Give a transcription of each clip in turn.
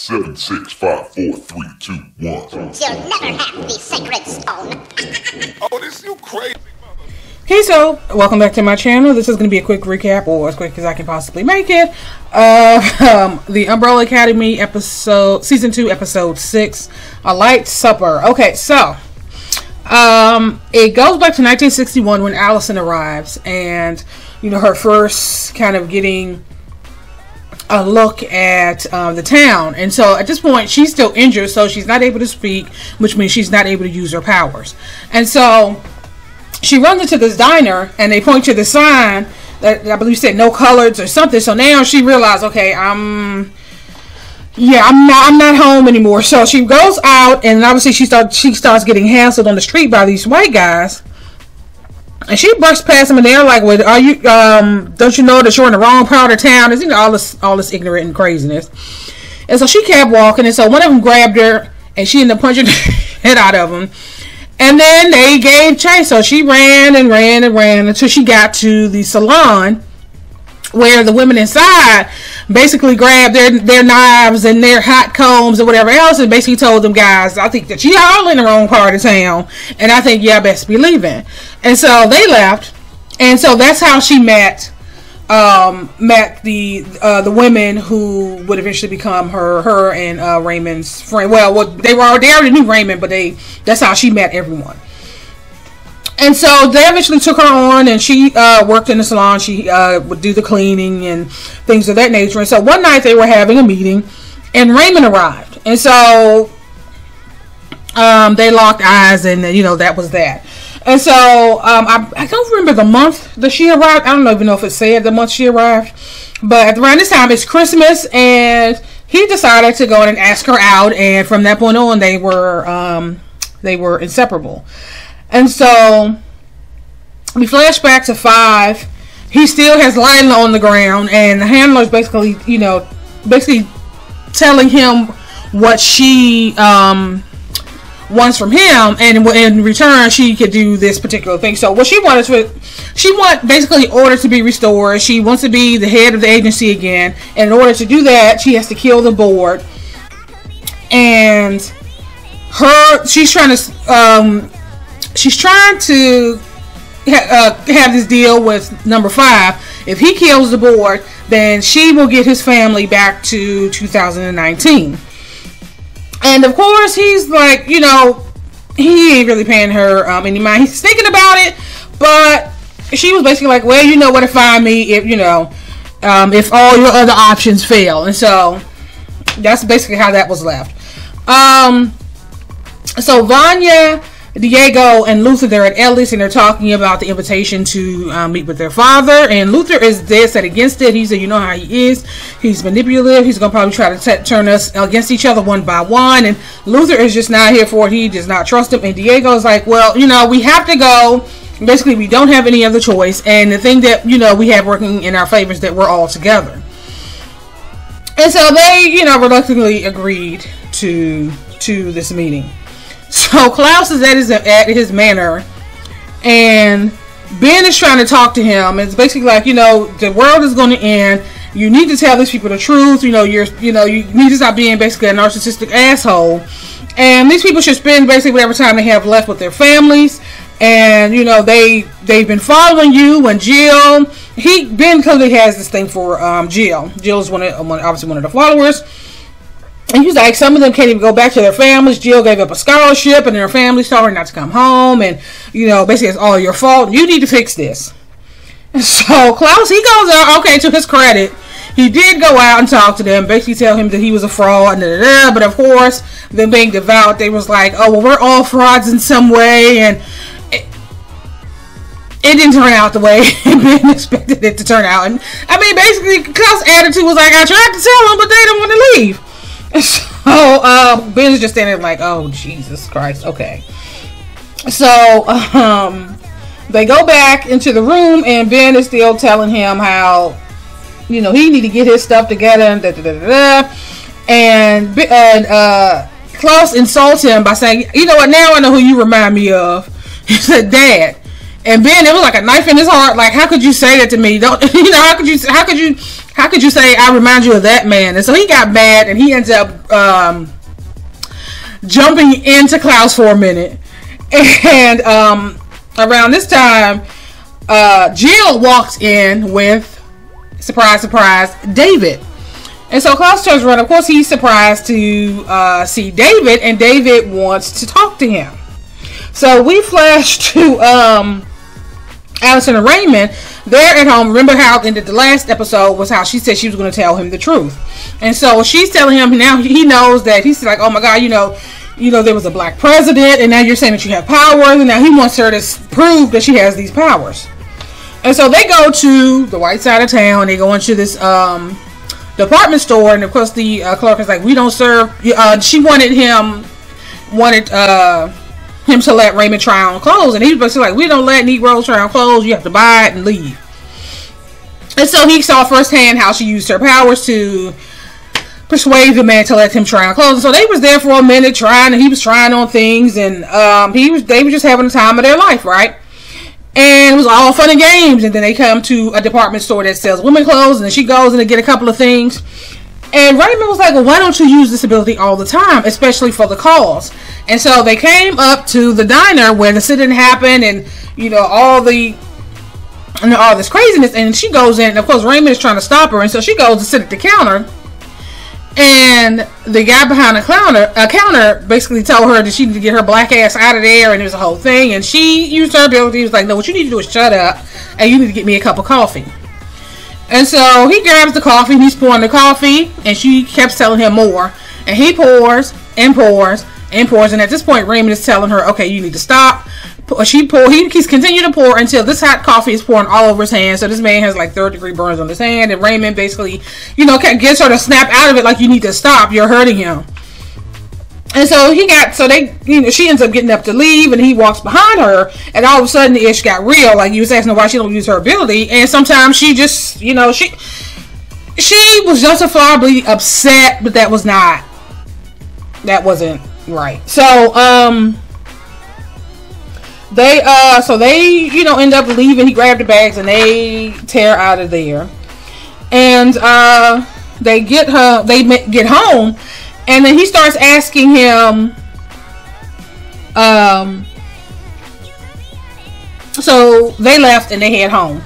Seven, six, five, four, three, two, one. You'll never have the sacred stone. Oh, this you crazy. Hey, so welcome back to my channel. This is going to be a quick recap, or as quick as I can possibly make it. Uh, um, the Umbrella Academy episode, season two, episode six, a light supper. Okay, so um, it goes back to 1961 when Allison arrives, and you know her first kind of getting a look at uh, the town. And so at this point, she's still injured, so she's not able to speak, which means she's not able to use her powers. And so she runs into this diner, and they point to the sign that I believe said no colors or something. So now she realized, okay, I'm. Yeah, I'm not. I'm not home anymore. So she goes out, and obviously she starts. She starts getting hassled on the street by these white guys, and she busts past them, and they're like, "Well, are you? Um, don't you know that you're in the wrong part of town?" It's you know all this, all this ignorant and craziness. And so she kept walking, and so one of them grabbed her, and she ended up punching the head out of him. And then they gave chase. So she ran and ran and ran until she got to the salon where the women inside basically grabbed their their knives and their hot combs and whatever else and basically told them guys I think that you all in the wrong part of town. And I think y'all best be leaving. And so they left. And so that's how she met um, met the uh, the women who would eventually become her her and uh, Raymond's friend. Well what they were they already knew Raymond but they that's how she met everyone and so they eventually took her on, and she uh, worked in the salon. She uh, would do the cleaning and things of that nature. And so one night they were having a meeting, and Raymond arrived, and so um, they locked eyes, and you know that was that. And so um, I, I don't remember the month that she arrived. I don't even know if it said the month she arrived, but around this time it's Christmas, and he decided to go and ask her out, and from that point on they were um, they were inseparable. And so we flash back to five. He still has Lila on the ground, and the handler's basically, you know, basically telling him what she um, wants from him, and in return, she could do this particular thing. So what she wanted to, she want basically order to be restored. She wants to be the head of the agency again, and in order to do that, she has to kill the board. And her, she's trying to um, she's trying to uh, have this deal with number five. If he kills the board, then she will get his family back to 2019. And of course, he's like, you know, he ain't really paying her um, any mind. He's thinking about it, but she was basically like, well, you know where to find me if you know, um, if all your other options fail. And so that's basically how that was left. Um, so Vanya Diego and Luther they're at Ellis and they're talking about the invitation to um, meet with their father and Luther is dead set against it. He said, you know how he is. He's manipulative. He's gonna probably try to turn us against each other one by one. And Luther is just not here for it. He does not trust him. And Diego is like, well, you know, we have to go. Basically, we don't have any other choice. And the thing that you know we have working in our favor is that we're all together. And so they, you know, reluctantly agreed to to this meeting. So Klaus is at his at his manor, and Ben is trying to talk to him. It's basically like you know the world is going to end. You need to tell these people the truth. You know you're you know you need to stop being basically a narcissistic asshole. And these people should spend basically whatever time they have left with their families. And you know they they've been following you and Jill. He Ben clearly has this thing for um, Jill. Jill is one of obviously one of the followers. And he's like, some of them can't even go back to their families. Jill gave up a scholarship, and their family's told her not to come home. And, you know, basically it's all your fault. You need to fix this. So Klaus, he goes out, okay, to his credit, he did go out and talk to them, basically tell him that he was a fraud, and da, da, da, but of course, them being devout, they was like, oh, well, we're all frauds in some way, and it, it didn't turn out the way Ben expected it to turn out. And, I mean, basically, Klaus' attitude was like, I tried to tell them, but they don't want to leave. So uh, Ben's just standing like, oh Jesus Christ. Okay. So um, they go back into the room, and Ben is still telling him how you know he need to get his stuff together and da da da da. And and uh, Klaus insults him by saying, you know what? Now I know who you remind me of. He said, Dad. And Ben, it was like a knife in his heart. Like, how could you say that to me? Don't you know? How could you? How could you? How could you say I remind you of that man? And so he got mad and he ends up um, jumping into Klaus for a minute. And um, around this time, uh, Jill walks in with surprise, surprise, David. And so Klaus turns around. Of course, he's surprised to uh, see David, and David wants to talk to him. So we flash to um, Allison and Raymond. They're at home. Remember how in the last episode was how she said she was going to tell him the truth, and so she's telling him now. He knows that he's like, "Oh my God, you know." You know there was a black president, and now you're saying that you have powers, and now he wants her to prove that she has these powers. And so they go to the white side of town. They go into this um, department store, and of course the uh, clerk is like, "We don't serve." Uh, she wanted him wanted uh, him to let Raymond try on clothes, and he was like, "We don't let Negroes try on clothes. You have to buy it and leave." And so he saw firsthand how she used her powers to persuade the man to let him try on clothes. So they was there for a minute trying, and he was trying on things, and um, he was they were just having the time of their life, right? And it was all fun and games. And then they come to a department store that sells women clothes, and she goes in to get a couple of things. And Raymond was like, well, why don't you use this ability all the time, especially for the calls? And so they came up to the diner where the sit-in happened and, you know, all the and all this craziness. And she goes in, and of course, Raymond is trying to stop her. And so she goes to sit at the counter. And the guy behind the counter, a counter basically told her that she needed to get her black ass out of there, and it was a whole thing. And she used her ability. He was like, "No, what you need to do is shut up, and you need to get me a cup of coffee." And so he grabs the coffee, he's pouring the coffee, and she kept telling him more. And he pours and pours and pours, and at this point, Raymond is telling her, "Okay, you need to stop." Uh, she pour. He keeps continue to pour until this hot coffee is pouring all over his hand. So this man has like third degree burns on his hand, and Raymond basically, you know, gets her to snap out of it, like you need to stop. You're hurting him. And so he got so they you know she ends up getting up to leave and he walks behind her and all of a sudden the ish got real like you was asking why she don't use her ability. And sometimes she just you know she she was justifiably upset but that was not that wasn't right. So um they uh so they you know end up leaving. He grabbed the bags and they tear out of there. And uh they get her they get home and then he starts asking him um so they left and they head home.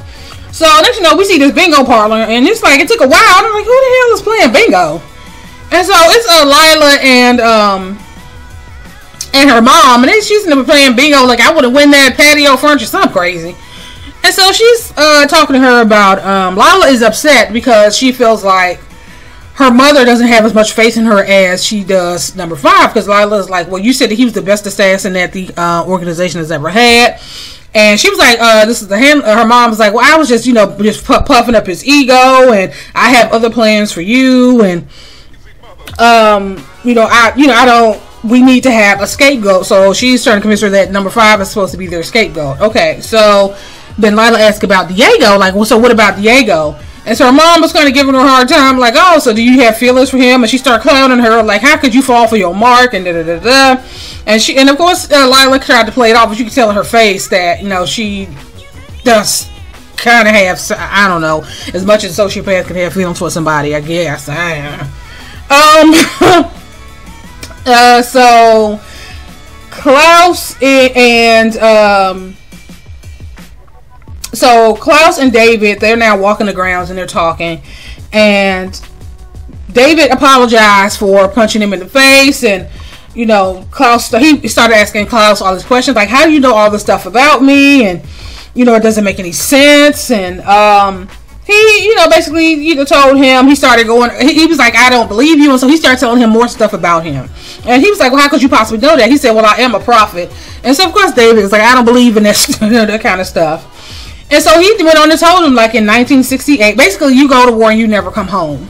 So next you know we see this bingo parlor and it's like it took a while. I'm like who the hell is playing bingo? And so it's uh, lila and um and her mom, and then she's never playing bingo. Like I would have win that patio furniture, something crazy. And so she's uh, talking to her about um, Lila is upset because she feels like her mother doesn't have as much faith in her as she does number five. Because Lila is like, well, you said that he was the best assassin that the uh, organization has ever had. And she was like, uh, this is the hand. Her mom was like, well, I was just, you know, just puffing up his ego, and I have other plans for you, and um, you know, I, you know, I don't we need to have a scapegoat. So she's trying to convince her that number five is supposed to be their scapegoat. Okay, so then Lila asks about Diego, like, well, so what about Diego? And so her mom was kind of giving her a hard time, like, oh, so do you have feelings for him? And she started clowning her, like, how could you fall for your mark? And da da da da. And she, and of course, uh, Lila tried to play it off, but you could tell in her face that you know she does kind of have, I don't know, as much as sociopath can have feelings for somebody. I guess. I, um. Uh, so Klaus and um, so Klaus and David they're now walking the grounds and they're talking, and David apologized for punching him in the face and. You know, Klaus. He started asking Klaus all these questions, like, "How do you know all this stuff about me?" And you know, it doesn't make any sense. And um, he, you know, basically, you know, told him he started going. He, he, was like, "I don't believe you," and so he started telling him more stuff about him. And he was like, "Well, how could you possibly know that?" He said, "Well, I am a prophet," and so of course David was like, "I don't believe in that, that kind of stuff." And so he went on and told him, like in 1968, basically, you go to war and you never come home.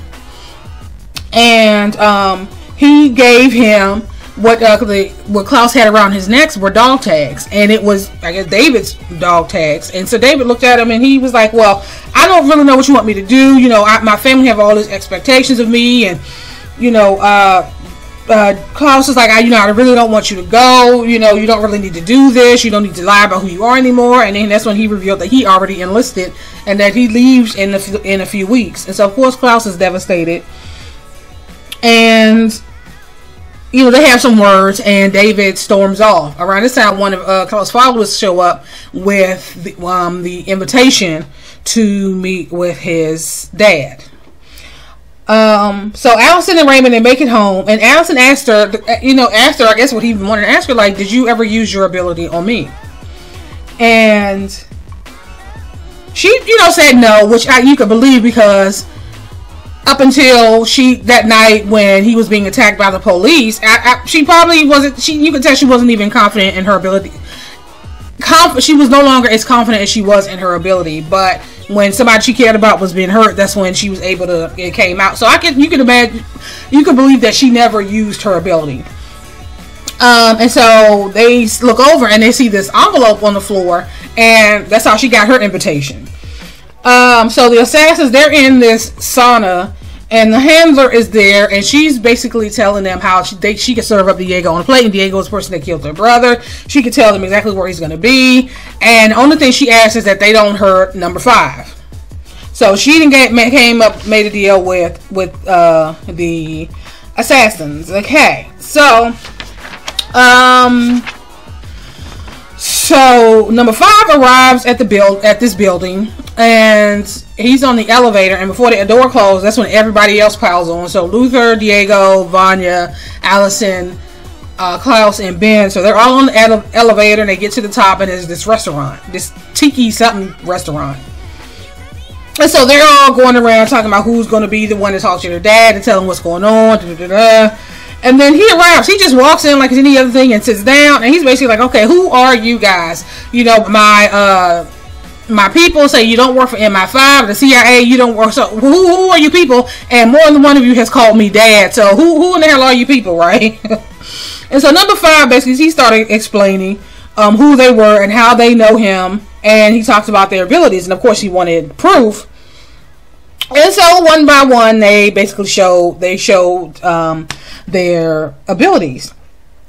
And um, he gave him what uh, the, what Klaus had around his neck were dog tags, and it was I guess David's dog tags. And so David looked at him, and he was like, "Well, I don't really know what you want me to do. You know, I, my family have all these expectations of me, and you know, uh, uh, Klaus is like, I, you know, I really don't want you to go. You know, you don't really need to do this. You don't need to lie about who you are anymore. And then that's when he revealed that he already enlisted and that he leaves in a few, in a few weeks. And so, of course, Klaus is devastated. And you know, they have some words, and David storms off. Around this time, one of uh, Klaus' followers show up with the, um, the invitation to meet with his dad. Um, so Allison and Raymond they make it home, and Allison asked her, you know, asked her, I guess what he wanted to ask her, like, did you ever use your ability on me? And she, you know, said no, which I, you could believe because up until she that night when he was being attacked by the police, I, I, she probably wasn't. She you could tell she wasn't even confident in her ability. Conf- she was no longer as confident as she was in her ability, but when somebody she cared about was being hurt, that's when she was able to. It came out. So I can you can imagine, you can believe that she never used her ability. Um, and so they look over and they see this envelope on the floor, and that's how she got her invitation. Um, so the assassins they're in this sauna, and the handler is there, and she's basically telling them how she they, she could serve up Diego on a plate, and Diego is the person that killed their brother. She can tell them exactly where he's going to be, and only thing she asks is that they don't hurt number five. So she didn't get came up made a deal with with uh, the assassins. Okay, so um. So number five arrives at the build at this building, and he's on the elevator. And before the door closes, that's when everybody else piles on. So Luther, Diego, Vanya, Allison, uh, Klaus, and Ben. So they're all on the ele- elevator, and they get to the top, and there's this restaurant, this tiki something restaurant. And so they're all going around talking about who's going to be the one to talk to their dad and tell him what's going on. Da, da, da, and then he arrives. He just walks in like any other thing and sits down. And he's basically like, okay, who are you guys? You know, my uh, my people say you don't work for MI5, the CIA. You don't work. So who, who are you people? And more than one of you has called me dad. So who who in the hell are you people, right? and so number five, basically, he started explaining um, who they were and how they know him. And he talked about their abilities. And of course, he wanted proof. And so one by one, they basically showed they showed um, their abilities.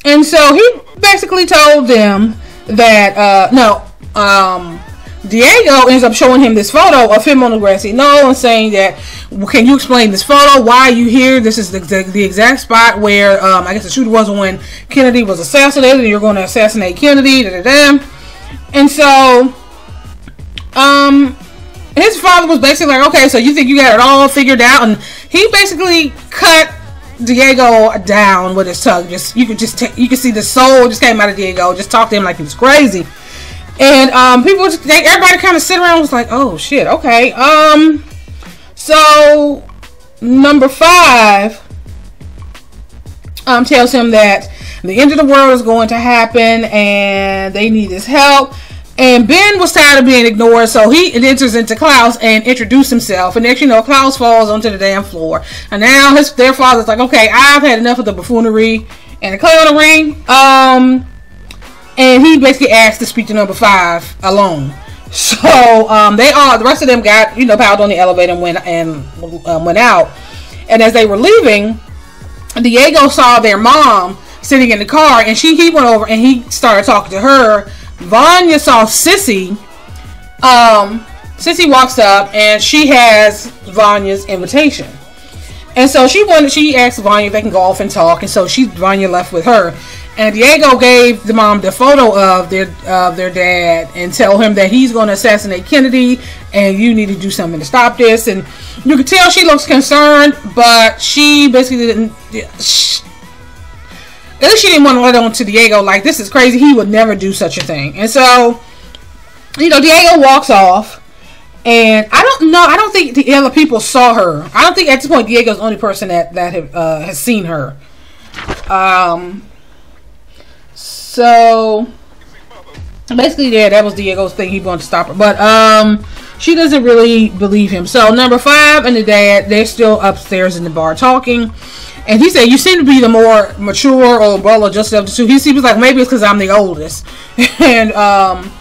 And so he basically told them that uh, no, um, Diego ends up showing him this photo of him on the grassy knoll and saying that, well, "Can you explain this photo? Why are you here? This is the, the, the exact spot where um, I guess the shooter was when Kennedy was assassinated, you're going to assassinate Kennedy." Da, da, da. And so, um, his father was basically like, okay, so you think you got it all figured out, and he basically cut Diego down with his tongue. Just you could just t- you could see the soul just came out of Diego. Just talked to him like he was crazy, and um, people they, everybody kind of sit around was like, oh shit, okay. Um, so number five um tells him that the end of the world is going to happen and they need his help and Ben was tired of being ignored, so he enters into Klaus and introduces himself. And next, you know, Klaus falls onto the damn floor. And now his their father's like, "Okay, I've had enough of the buffoonery and the clownery." Um, and he basically asked to speak to number five alone. So um, they all, the rest of them got, you know, piled on the elevator and went and um, went out. And as they were leaving, Diego saw their mom sitting in the car, and she he went over and he started talking to her Vanya saw Sissy. Um, Sissy walks up and she has Vanya's invitation. And so she wanted, she asked Vanya if they can go off and talk. And so she, Vanya left with her. And Diego gave the mom the photo of their of their dad and tell him that he's going to assassinate Kennedy and you need to do something to stop this. And you can tell she looks concerned, but she basically didn't. She, at least she didn't want to let on to Diego like this is crazy. He would never do such a thing. And so, you know, Diego walks off. And I don't know. I don't think the other people saw her. I don't think at this point Diego's the only person that that have, uh, has seen her. Um. So basically, yeah, that was Diego's thing. He wanted to stop her, but um, she doesn't really believe him. So number five and the dad, they're still upstairs in the bar talking. And he said, "You seem to be the more mature or well-adjusted of the two." He, seems like, "Maybe it's because I'm the oldest." and um,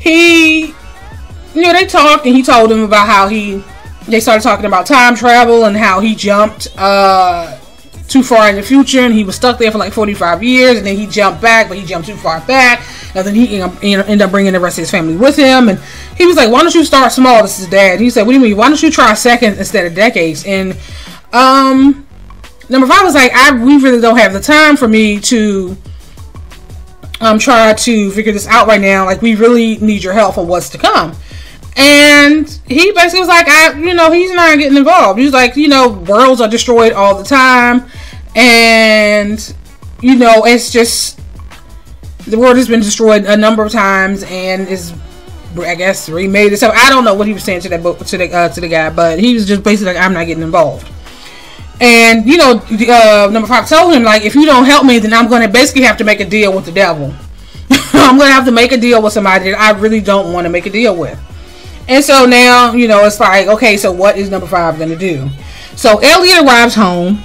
he, you know, they talked, and he told him about how he. They started talking about time travel and how he jumped uh, too far in the future and he was stuck there for like 45 years and then he jumped back but he jumped too far back and then he ended up bringing the rest of his family with him and he was like why don't you start small? This is dad. He said what do you mean? Why don't you try seconds instead of decades? And um number five was like i we really don't have the time for me to um try to figure this out right now. Like we really need your help for what's to come and he basically was like, I, you know, he's not getting involved. He's like, you know, worlds are destroyed all the time. And, you know, it's just, the world has been destroyed a number of times and is, I guess, remade itself. I don't know what he was saying to that book, to the, uh, to the guy, but he was just basically like, I'm not getting involved. And, you know, uh, number five told him, like, if you don't help me, then I'm going to basically have to make a deal with the devil. I'm going to have to make a deal with somebody that I really don't want to make a deal with. And so now, you know, it's like, okay, so what is number five going to do? So Elliot arrives home.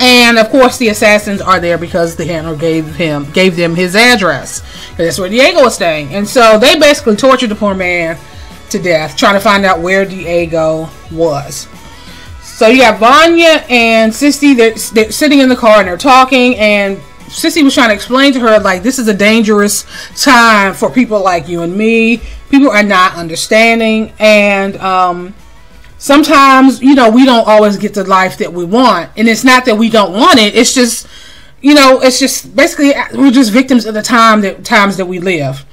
And of course, the assassins are there because the handler gave him gave them his address. That's where Diego was staying. And so they basically tortured the poor man to death, trying to find out where Diego was. So you have Vanya and Sissy. They're, they're sitting in the car and they're talking. And Sissy was trying to explain to her like this is a dangerous time for people like you and me. People are not understanding, and um, sometimes you know we don't always get the life that we want. And it's not that we don't want it; it's just you know it's just basically we're just victims of the time that times that we live.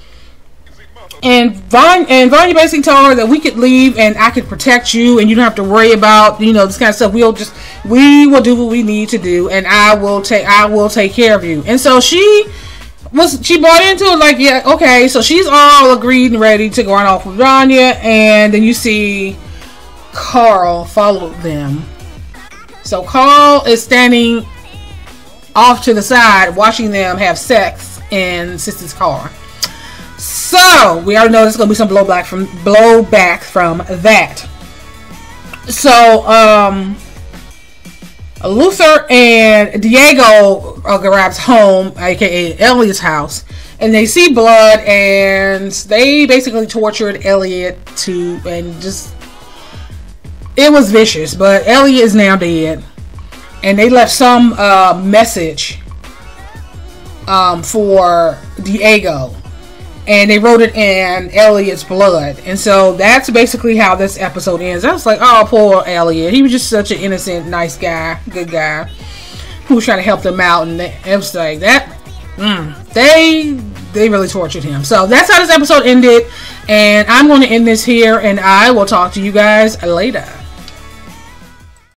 And Vanya, and Vanya basically told her that we could leave and I could protect you and you don't have to worry about, you know, this kind of stuff. We'll just, we will do what we need to do and I will take, I will take care of you. And so she was, she bought into it like, yeah, okay. So she's all agreed and ready to go on off with Vanya. And then you see Carl follow them. So Carl is standing off to the side watching them have sex in Sissy's car. So we already know there's gonna be some blowback from blowback from that. So um Luther and Diego uh, grabs home, aka Elliot's house, and they see blood, and they basically tortured Elliot to, and just it was vicious. But Elliot is now dead, and they left some uh, message um, for Diego and they wrote it in Elliot's blood. And so that's basically how this episode ends. I was like, oh, poor Elliot. He was just such an innocent, nice guy, good guy, who was trying to help them out. And it was like that. Mm, they they really tortured him. So that's how this episode ended. And I'm going to end this here, and I will talk to you guys later.